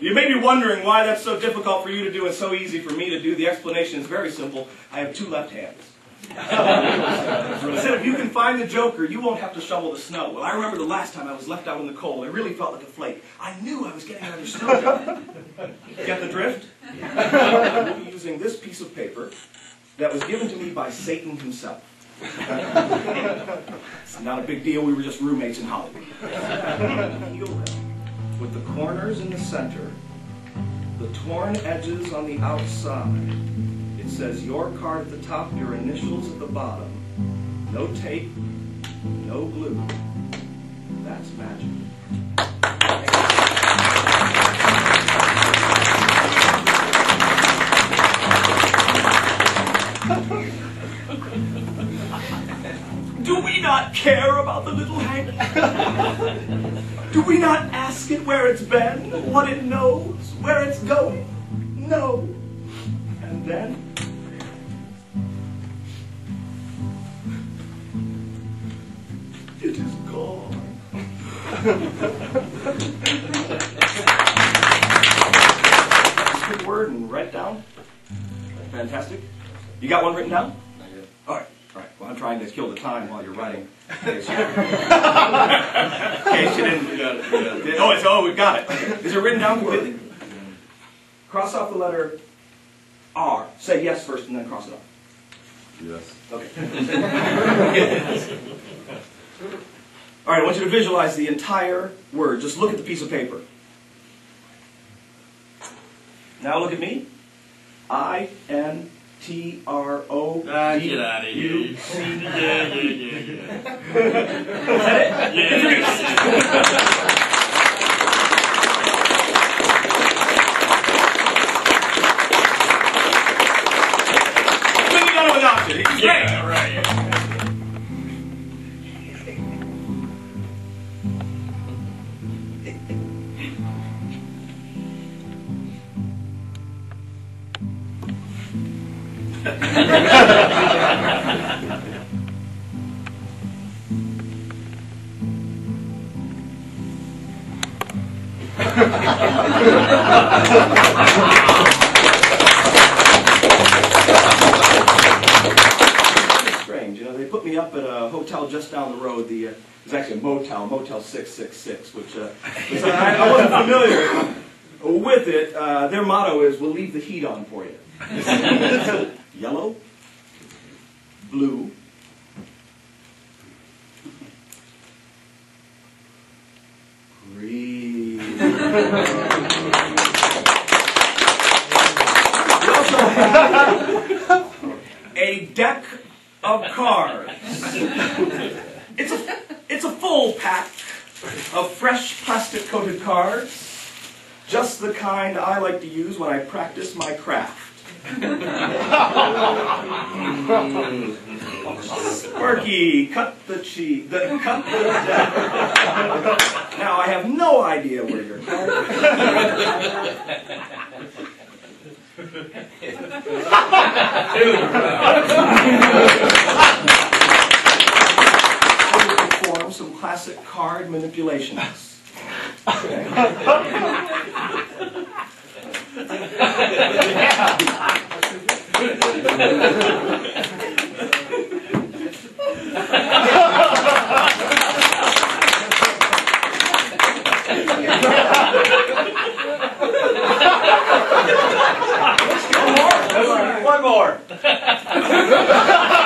You may be wondering why that's so difficult for you to do and so easy for me to do. The explanation is very simple. I have two left hands. I said, if you can find the Joker, you won't have to shovel the snow. Well, I remember the last time I was left out in the cold. I really felt like a flake. I knew I was getting another snow job. Get the drift? I'll be using this piece of paper that was given to me by Satan himself. it's not a big deal. We were just roommates in Hollywood. With the corners in the center, the torn edges on the outside. It says your card at the top, your initials at the bottom. No tape, no glue. That's magic. Care about the little Hank? Do we not ask it where it's been, what it knows, where it's going? No. And then it is gone. Good word and write down. Fantastic. You got one written down? All right. All right. Well, I'm trying to kill the time while you're writing. In case you, in case you didn't. Did- Oh, it's oh, we've got it. Is it written down completely? Cross off the letter R. Say yes first, and then cross it off. Yes. Okay. All right. I want you to visualize the entire word. Just look at the piece of paper. Now look at me. I N T R O Ah, get out of here. You-. Yeah, yeah, yeah, Is that it? yeah. Yeah. Couldn't have done it without you. He's great. Strange, you know. They put me up at a hotel just down the road. The uh, it was actually a motel, Motel Six Six Six, which uh, was, I, I wasn't familiar with it. Uh, their motto is, "We'll leave the heat on for you." Yellow, blue, green. A deck of cards. It's a, it's a full pack of fresh plastic coated cards. Just the kind I like to use when I practice my craft. Sparky, cut the cheese. The, cut the. Now I have no idea where your card I will perform some classic card manipulations. Okay. One more.